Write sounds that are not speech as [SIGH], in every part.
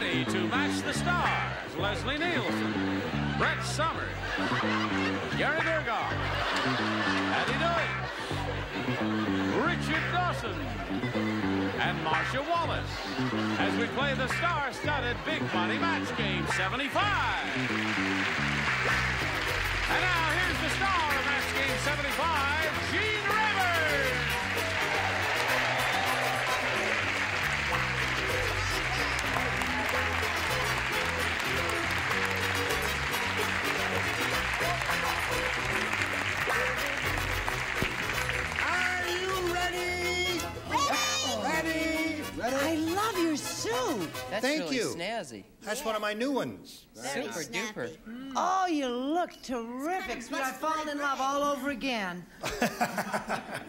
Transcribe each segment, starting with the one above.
Ready to match the stars, Leslie Nielsen, Brett Somers, Gary Burghoff, Patti Deutsch, Richard Dawson, and Marcia Wallace. As we play the star-studded Big Money Match Game 75. And now here's the star of Match Game 75, love suit. That's Thank really you. snazzy. That's one of my new ones. Super duper. Hmm. Oh, you look terrific, sweet. I've fallen in love all over again. [LAUGHS]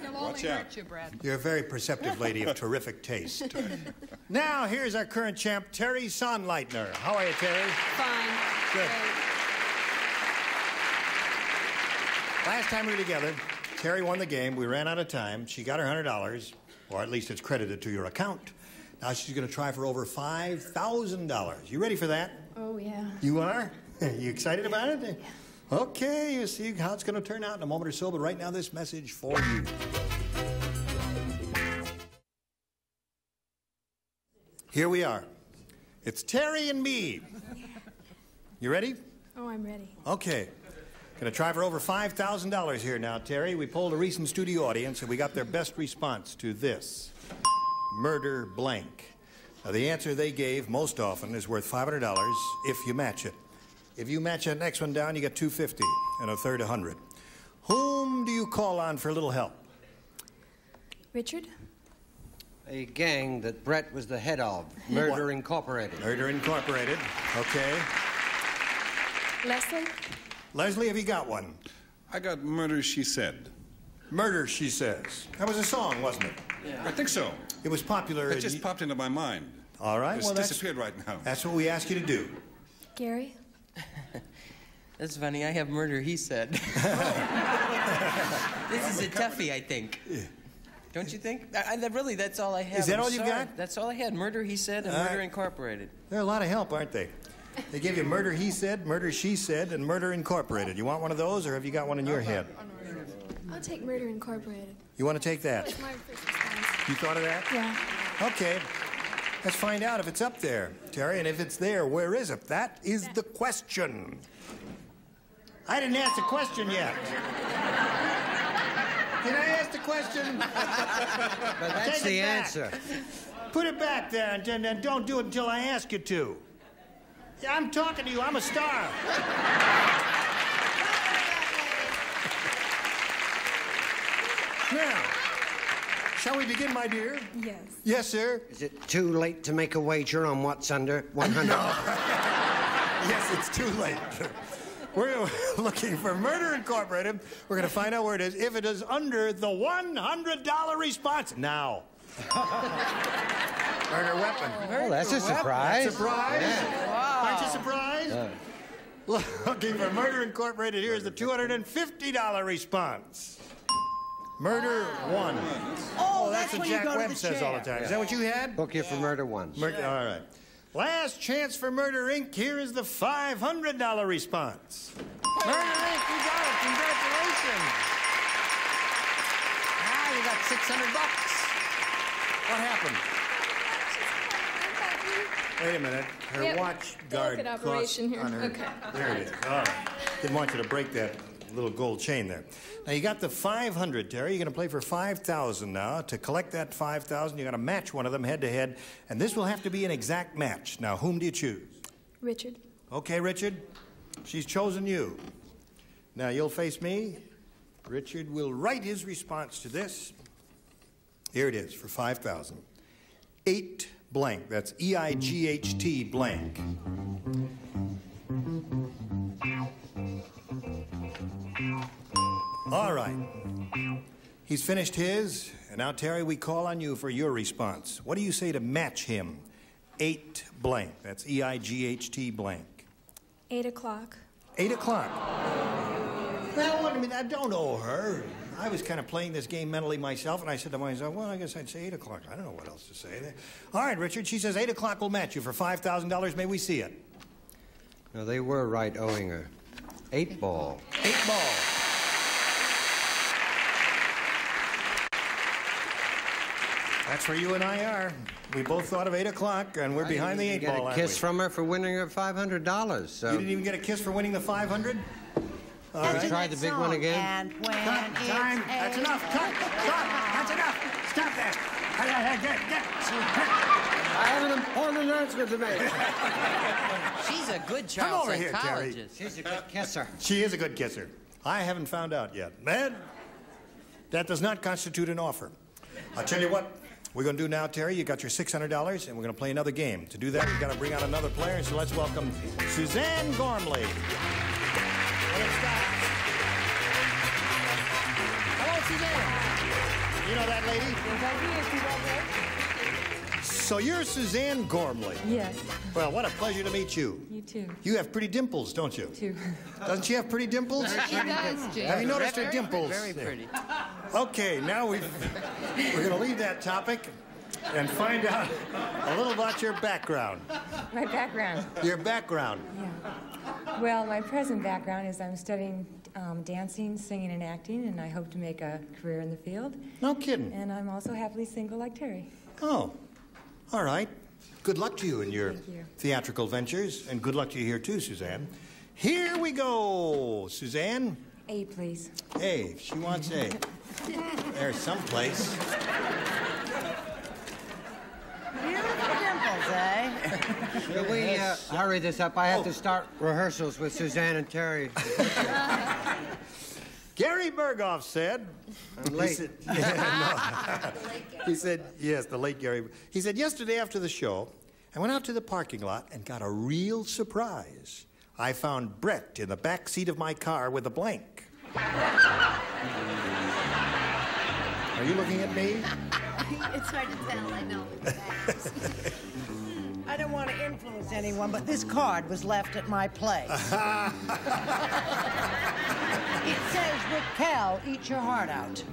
He'll only hurt you, Brad. You're a very perceptive lady of terrific taste. [LAUGHS] now, here's our current champ, Terry Sonleitner. How are you, Terry? Fine. Good. Last time we were together, Terry won the game. We ran out of time. She got her $100, or at least it's credited to your account. Now she's going to try for over $5,000. You ready for that? Oh, yeah. You are? [LAUGHS] you excited about it? Yeah. Okay, you see how it's going to turn out in a moment or so, but right now, this message for you. Here we are. It's Terry and me. You ready? Oh, I'm ready. Okay. Gonna try for over $5,000 here now, Terry. We polled a recent studio audience and we got their best response to this murder blank. Now, the answer they gave most often is worth $500 if you match it. If you match that next one down, you get 250 and a third 100. Whom do you call on for a little help? Richard? A gang that Brett was the head of, Murder What? Incorporated. Murder Incorporated. Okay. Leslie? Leslie, have you got one? I got Murder, She Said. Murder, she says. That was a song, wasn't it? Yeah. I think so. It was popular. It in- just popped into my mind. All right, It's well, that's, disappeared right now. that's what we ask you to do. Gary? [LAUGHS] That's funny. I have murder, he said. [LAUGHS] [LAUGHS] Oh. this is a toughie, I think. Don't you think? I, I, really, that's all I have. Is that I'm all you got? That's all I had. Murder, he said, and All Murder. Incorporated. They're a lot of help, aren't they? They give you murder, he said, murder, she said, and murder incorporated. You want one of those, or have you got one in your head? I'll take Murder Incorporated. You want to take that? That's my first response. You thought of that? Yeah. Okay. Let's find out if it's up there, Terry. And if it's there, where is it? That is the question. I didn't ask the question yet. Did I ask the question? [LAUGHS] But that's Take the answer. Put it back there and, and, and don't do it until I ask you to. I'm talking to you. I'm a star. Now, shall we begin, my dear? Yes. Yes, sir. Is it too late to make a wager on what's under [LAUGHS] 100? no. Yes, it's too late. We're [LAUGHS] looking for Murder Incorporated. We're going to find out where it is. If it is under the $100 response now. [LAUGHS] Murder weapon. Oh, that's a surprise. That's Surprise? Aren't you surprised? Looking for Murder Incorporated. Here's the $250 response. Murder one. Oh, That's that's, what Jack you go Webb to the says all the chair. time. Is that what you had? Book you for murder one. Mur- All right. Last chance for Murder Inc. Here is the $500 response. Murder Inc., you got it. Congratulations. Ah, you got 600 bucks. What happened? Wait a minute. Her Yep. watch guard Delicate operation here. on her. Okay. There it is. All right. Didn't want you to break that little gold chain there. Now you got the 500, Terry. You're going to play for 5,000 now. To collect that 5,000, you're going to match one of them head to head, and this will have to be an exact match. Now, whom do you choose? Richard? Okay, Richard. She's chosen you. Now you'll face me. Richard will write his response to this. Here it is for 5,000. Eight blank. That's E I G H T blank. All right. He's finished his, and now, Terry, we call on you for your response. What do you say to match him? Eight blank. That's E I G H T blank. Eight o'clock. Eight o'clock. Now, wait a minute. I don't owe her. I was kind of playing this game mentally myself, and I said to myself, well, I guess I'd say 8 o'clock. I don't know what else to say. All right, Richard, she says 8 o'clock will match you for $5,000. May we see it? No, they were right owing her. Eight ball. Eight ball. That's where you and I are. We both thought of 8 o'clock, and we're behind the You eight get ball. a aren't kiss from her for winning her $500. So You didn't even get a kiss for winning the 500? All Let's try the big one again. And when Cut. it's Time. That's enough. Cut. Stop. That's enough. Stop that. Get, get. I have an important announcement to make. She's a good Come child over here, Terry. psychologist. She's a good kisser. She is a good kisser. I haven't found out yet. Man, that does not constitute an offer. I'll tell you what we're going to do now, Terry. You got your $600, and we're going to play another game. To do that, we've got to bring out another player, so let's welcome Suzanne Gormley. Hello, Suzanne. You know that lady? So you're Suzanne Gormley. Yes, Well, what a pleasure to meet you. you too. You have pretty dimples, don't you? Too. Doesn't she have pretty dimples? She does, Jim. Have you noticed her dimples? Very pretty. Okay, now we've, we're going to leave that topic and find out a little about your background. My background. Your background. Yeah. Well, my present background is I'm studying um, dancing, singing, and acting, and I hope to make a career in the field. No kidding. And I'm also happily single like Terry. Oh, all right. Good luck to you in your you. theatrical ventures, and good luck to you here too, Suzanne. Here we go, Suzanne. A, please. A. She wants A. There's someplace. Beautiful dimples, eh? Can we uh, hurry this up? I have to start rehearsals with Suzanne and Terry. [LAUGHS] Gary Burghoff said. I'm He said, yeah, [LAUGHS] [LAUGHS] no. he said, yes, the late Gary. He said, yesterday after the show, I went out to the parking lot and got a real surprise. I found Brett in the back seat of my car with a blank. Are you looking at me? [LAUGHS] It's hard to tell, I know. I don't want to influence anyone, but this card was left at my place. It says, Raquel, eat your heart out.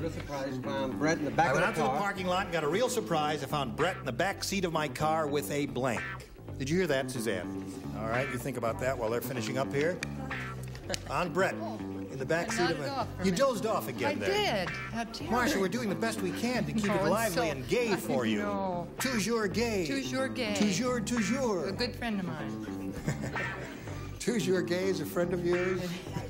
Real surprise found Brett in the back I of went the out to the parking lot and got a real surprise. I found Brett in the back seat of my car with a blank. Did you hear that, Suzanne? All right, you think about that while they're finishing up here. On Brett, in the back seat of a. You me. dozed off again I there. did. How dare Marcia, we're doing the best we can to keep No, it lively so- and gay [LAUGHS] for you. know. Toujours gay. Toujours gay. Toujours, toujours. A good friend of mine. [LAUGHS] Toujours gay is a friend of yours? [LAUGHS]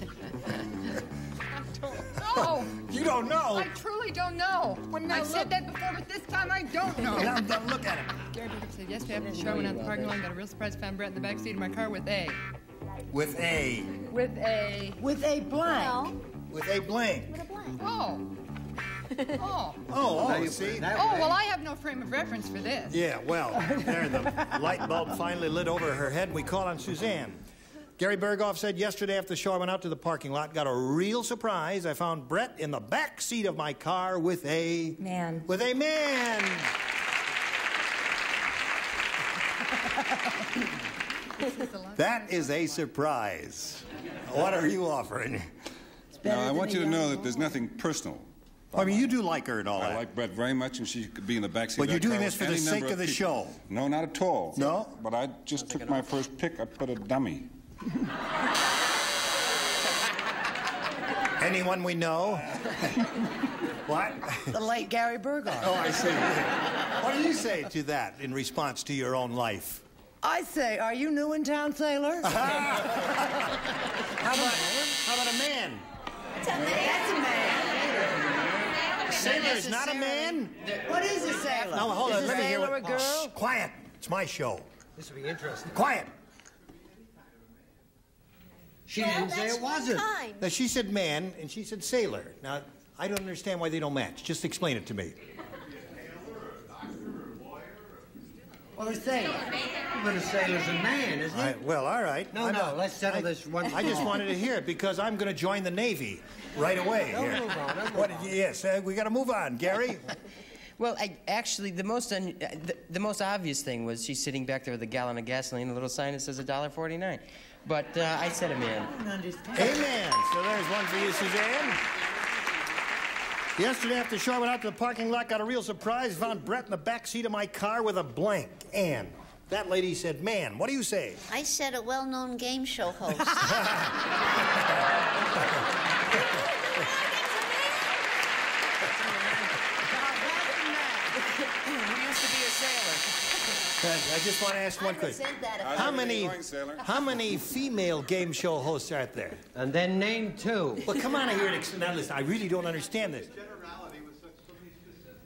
No, You don't know. I truly don't know. I've said that before, but this time I don't know. Now, now look at him. Gary Burger said yesterday after the show, I went out the parking lot, got a real surprise, found Brett in the back seat of my car with A. With a. With a. With a blank. Well, With a blank. with a blank. Oh. Oh. [LAUGHS] Oh, oh, oh see? Oh, well, I have no frame of reference for this. Yeah, well, there the light bulb finally lit over her head. We call on Suzanne. Gary Burghoff said yesterday after the show, I went out to the parking lot, got a real surprise. I found Brett in the back seat of my car with a Man. with a man. [LAUGHS] That is a surprise. What are you offering? Now, I want you to know that there's nothing personal. I mean, you do like her and all I that. like Brett very much, and she could be in the backseat. But of you're doing car this for the sake number of the people. show. No, not at all. No? But I just took my first pick. I put a dummy. [LAUGHS] Anyone we know? [LAUGHS] what? The late Gary Burghoff. Oh, I see. What do you say to that in response to your own life? I say, are you new in town, sailor? [LAUGHS] How about, how about a man? That's a man. Sailor is not a man? What is a sailor? No, hold on. is Let a me hear sailor what. a girl? Shh, quiet. It's my show. This will be interesting. Quiet. She didn't say it wasn't. Time. Now, she said man, and she said sailor. Now, I don't understand why they don't match. Just explain it to me. Or a sailor? But a sailor's a man, isn't All he? right, well, all right. No, I'm no, not- let's settle I- this one I just wanted to hear it because I'm going to join the Navy right away. Don't here. move on, don't move What, on. yes, uh, we got to move on. Gary? [LAUGHS] Well, I, actually, the most un, uh, the, the most obvious thing was she's sitting back there with a gallon of gasoline, a little sign that says $1.49. But uh, I said a man. I don't understand. Amen. So there's one for you, Suzanne. Yesterday after the show, I went out to the parking lot, got a real surprise, found Brett in the back seat of my car with a blank. Ann, that lady said, man, what do you say? I said a well-known game show host. [LAUGHS] Who used to be a sailor? I just want to ask one I question. How many, how many female game show hosts are there? And then name two. Well, come on here and ex- now listen. I really don't understand this.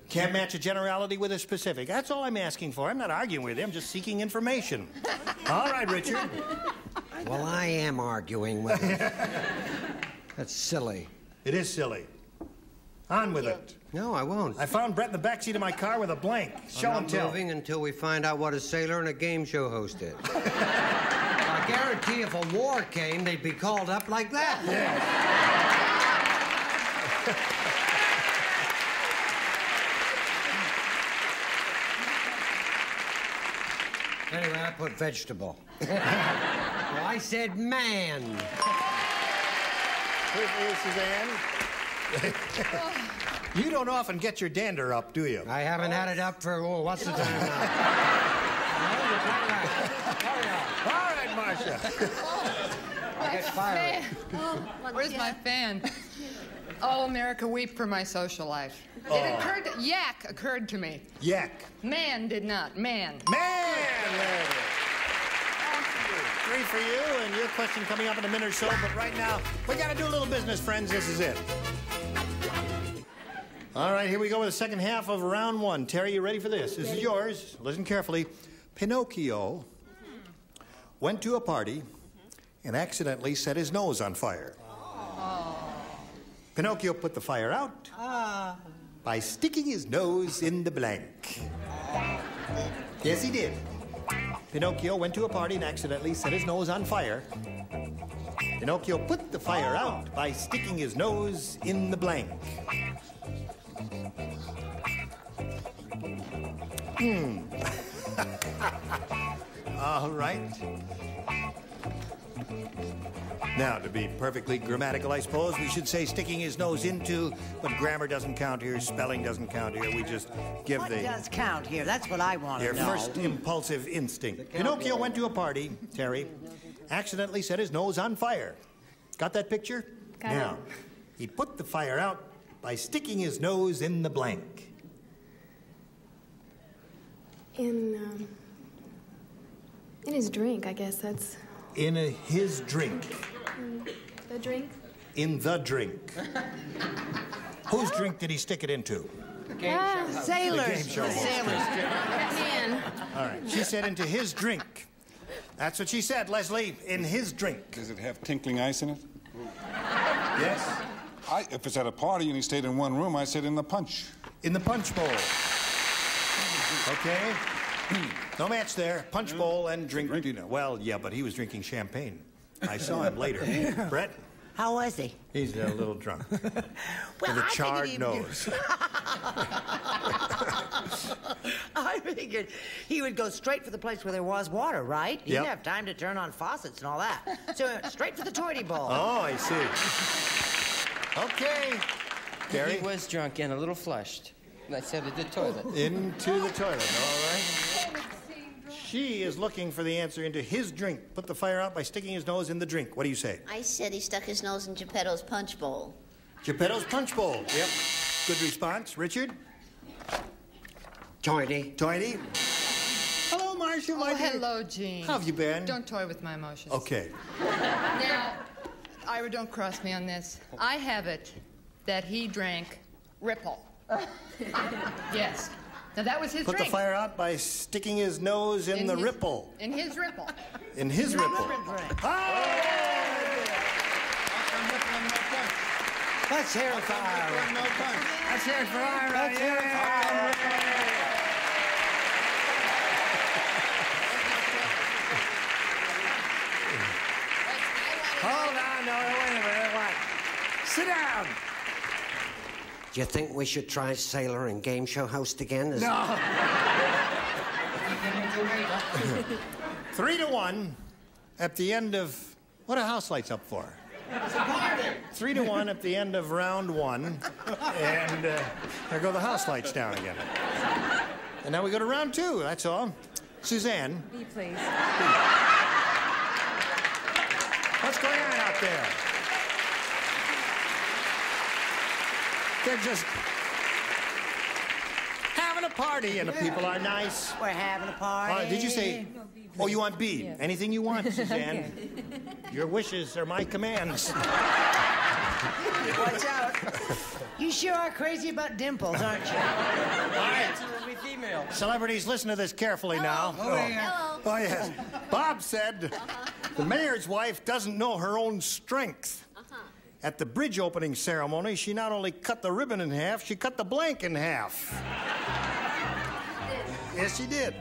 Can't match a generality with a specific. That's all I'm asking for. I'm not arguing with you. I'm just seeking information. [LAUGHS] all right, Richard. Well, I am arguing with him. [LAUGHS] That's silly. It is silly. On with it. No, I won't. I found Brett in the back seat of my car with a blank. Show I'm and not tell. moving until we find out what a sailor and a game show host is. [LAUGHS] I guarantee if a war came, they'd be called up like that. [LAUGHS] Anyway, I put vegetable. [LAUGHS] well, I said man. Here for you, Suzanne. Oh. You don't often get your dander up, do you? I haven't had it up for, oh, what's the time now? No, you're quite right. [LAUGHS] All right, Marcia. I get fired. Oh, Where's my fan? Oh, America, weep for my social life. Oh. It occurred, to, yak occurred to me. Yak. Man did not, man. Man! There it is. Three for you, and your question coming up in a minute or so. But right now, we got to do a little business, friends. This is it. All right, here we go with the second half of round one. Terry, you ready for this? This is yours. Listen carefully. Pinocchio mm-hmm. went to a party and accidentally set his nose on fire. Oh. Pinocchio put the fire out ah. by sticking his nose in the blank. Yes, he did. Pinocchio went to a party and accidentally set his nose on fire. Pinocchio put the fire oh. out by sticking his nose in the blank. Hmm. [LAUGHS] All right. Now, to be perfectly grammatical, I suppose we should say sticking his nose into, but grammar doesn't count here, spelling doesn't count here. We just give What the. does count here? That's what I want Your to know. Your first impulsive instinct. Pinocchio went to a party, Terry, accidentally set his nose on fire. Got that picture? Got it. now, he put the fire out by sticking his nose in the blank. In, um, in his drink, I guess that's In a, his drink. the drink. In the drink. [LAUGHS] Whose drink did he stick it into? Ah, sailors. The game show The sailors. Man. All right. She said into his drink. That's what she said, Leslie. In his drink. Does it have tinkling ice in it? Yes? I, if it's at a party and he stayed in one room, I said in the punch. In the punch bowl. Okay? [CLEARS THROAT] No match there. Punch bowl and drink. You know, well, yeah, but he was drinking champagne. I saw him [LAUGHS] later. Brett? How was he? He's a little drunk. [LAUGHS] Well, With a I charred figured he would- nose. [LAUGHS] I figured he would go straight for the place where there was water, right? He Yep. didn't have time to turn on faucets and all that. So he went straight for the toity bowl. Oh, I see. Okay. Gary? He was drunk and a little flushed. I said at the toilet. Into the toilet, all right? She is looking for the answer into his drink. Put the fire out by sticking his nose in the drink. What do you say? I said he stuck his nose in Geppetto's punch bowl. Geppetto's Punch Bowl. Yep. Good response. Richard? Toity. Toity? Hello, Marcia, my Oh, dear. hello, Gene. How have you been? Don't toy with my emotions. Okay. Now, Ira, don't cross me on this. I have it that he drank Ripple. [LAUGHS] yes. Now that was his Put drink. the fire out by sticking his nose in, the his- ripple. In his Ripple. [LAUGHS] In his ripple. Let's hear it for Ira. Let's hear it for Ira. Let's hear it for Ira. Hold on, no, wait a minute. What? Sit down. Do you think we should try sailor and game show host again? Is- No. [LAUGHS] [LAUGHS] Three to one at the end of what are house lights up for? Three to one at the end of round one. And uh, there go the house lights down again. And now we go to round two, that's all. Suzanne, Be please. what's going on out there? They're just having a party, and the people are nice. We're having a party. Uh, did you say? Oh, you want B? Yeah. Anything you want, Suzanne. [LAUGHS] Your wishes are my commands. Watch out. You sure are crazy about dimples, aren't you? Absolutely female. Celebrities, listen to this carefully now. Oh, yeah. Hello. Oh, yes. Bob said the mayor's wife doesn't know her own strength. At the bridge opening ceremony, she not only cut the ribbon in half, she cut the blank in half. Yes, she did.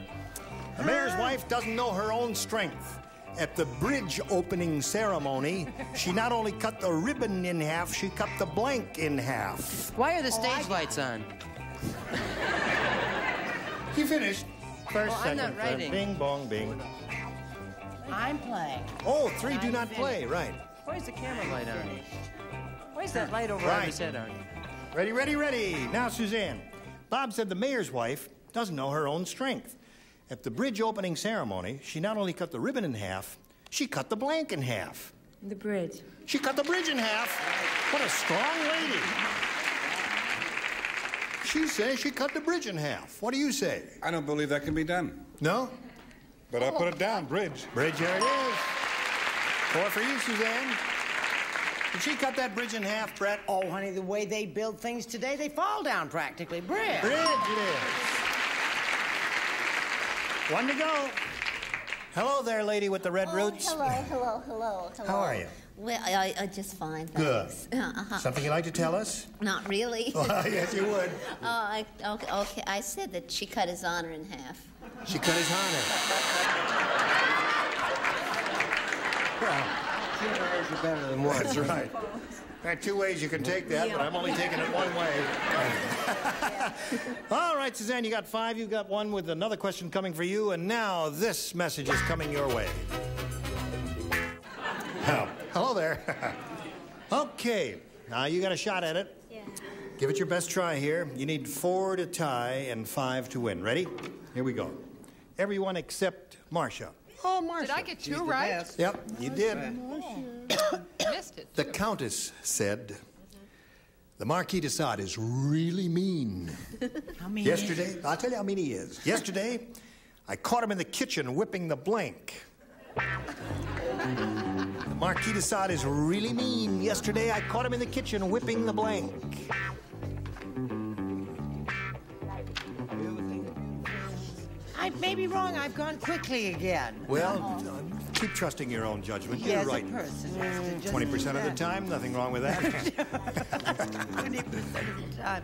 The mayor's wife doesn't know her own strength. At the bridge opening ceremony, she not only cut the ribbon in half, she cut the blank in half. Why are the stage lights on? You finished. First, Well, second, third. Bing, bong, bing. I'm playing. Oh, three do not play, right. Why is the camera light on? Why is that light over Right. on his head on? Ready, ready, ready. Now, Suzanne. Bob said the mayor's wife doesn't know her own strength. At the bridge opening ceremony, she not only cut the ribbon in half, she cut the blank in half. The bridge. She cut the bridge in half. What a strong lady. She says she cut the bridge in half. What do you say? I don't believe that can be done. No? But I put it down, bridge. Bridge, here it is. Four for you, Suzanne. Did she cut that bridge in half, Brett? Oh, honey, the way they build things today, they fall down practically. Bridge. Bridge it is. One to go. Hello there, lady with the red Oh, roots. hello, hello, hello, hello. How are you? Well, I, I just fine, Good. [LAUGHS] Uh-huh. Something you'd like to tell us? Not really. [LAUGHS] Oh, yes, you would. Oh, I, okay, okay. I said that she cut his honor in half. She cut his honor. Well, Two ways are better than one. that's right. There are two ways you can take that, but I'm only taking it one way. [LAUGHS] All right, Suzanne, you got five. You got one with another question coming for you, and now this message is coming your way. Oh, hello there. [LAUGHS] okay, now you got a shot at it. Yeah. Give it your best try here. You need four to tie and five to win. Ready? Here we go. Everyone except Marcia. Oh, Marcia. Did I get two right? Yep, you did. Oh, [COUGHS] missed it. The Countess said, The Marquis de Sade is really mean. [LAUGHS] How many? Yesterday, I'll tell you how mean he is. Yesterday, I caught him in the kitchen whipping the blank. The Marquis de Sade is really mean. Yesterday, I caught him in the kitchen whipping the blank. I may be wrong. I've gone quickly again. Well, uh, keep trusting your own judgment. He You're right. person. has to just 20% of the time, nothing wrong with that. [LAUGHS] 20% of the time.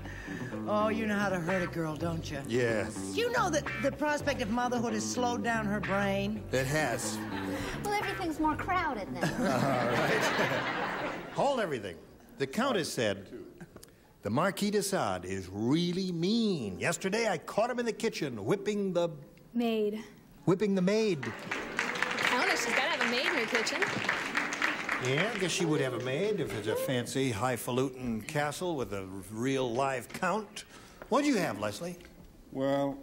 Oh, you know how to hurt a girl, don't you? yes, You know that the prospect of motherhood has slowed down her brain. it has. Well, everything's more crowded now. [LAUGHS] All right. Hold everything. The Countess said, The Marquis de Sade is really mean. Yesterday I caught him in the kitchen whipping the Maid. whipping the maid. Countess, she's got to have a maid in her kitchen. Yeah, I guess she would have a maid if it's a fancy highfalutin castle with a real live count. What'd you have, Leslie? Well,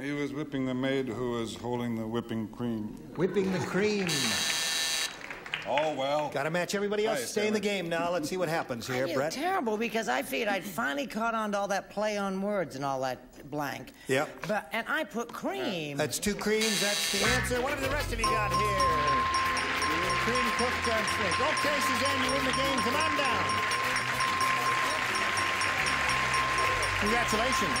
he was whipping the maid who was holding the whipping cream. Whipping the cream. Oh, well. Got to match everybody else. Hi, Stay in the game now. Let's see what happens here, I feel Brett. terrible because I figured I'd finally caught on to all that play on words and all that blank. Yep. But and I put cream. That's two creams. That's the answer. What have the rest of you got here? Cream cooked on steak. Okay, Suzanne, you win the game. Come on down. Congratulations.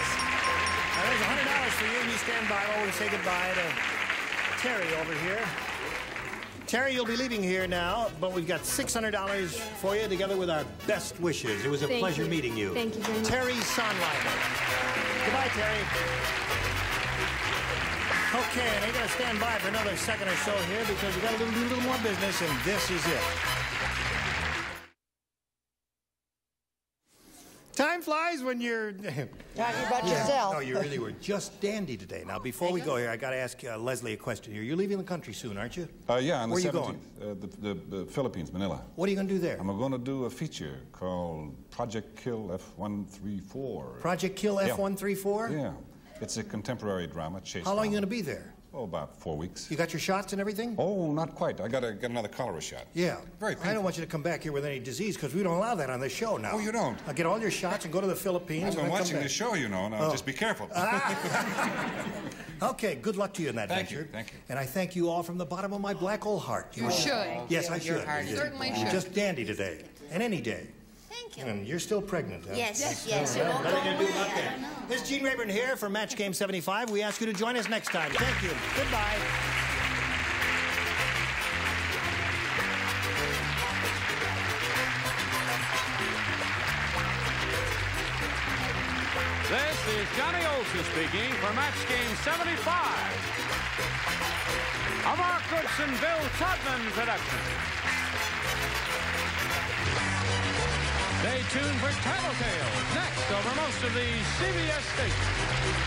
Now, there's $100 for you, and you stand by while we say goodbye to Terry over here. Terry, you'll be leaving here now, but we've got $600 for you together with our best wishes. It was a Thank pleasure you. meeting you. Thank you very much. Terry Sonleimer. Goodbye, Terry. Okay, and they got to stand by for another second or so here because we got to do a little more business, and this is it. Time flies when you're. [LAUGHS] Talking about yourself. No, you really were just dandy today. Now, before we go here, I got to ask uh, Leslie a question here. You're leaving the country soon, aren't you? Uh, yeah, on the Where you 17th. going? Uh, the, the, the Philippines, Manila. What are you going to do there? I'm going to do a feature called Project Kill F134. Project Kill F134? Yeah. It's a contemporary drama. Chase How long are you going to be there? Oh, about four weeks. You got your shots and everything? Oh, not quite. I got to get another cholera shot. Yeah. Very I don't want you to come back here with any disease because we don't allow that on this show now. Oh, you don't? I'll get all your shots and go to the Philippines. I've been watching back. this show, you know. Now, Oh. just be careful. Ah! [LAUGHS] Okay, good luck to you in that Thank you, venture. thank you. And I thank you all from the bottom of my black hole heart. You are- should. Yes, I should. heart is Certainly You're should. just dandy today. And any day. Thank you. And you're still pregnant, huh? Yes, yes, it won't go Nothing to do about that. This is Gene Rayburn here for Match Game 75. We ask you to join us next time. Thank you. Goodbye. This is Johnny Olson speaking for Match Game 75. A Mark Goodson, Bill Todman production. Stay tuned for Tattletale next over most of the CBS stations.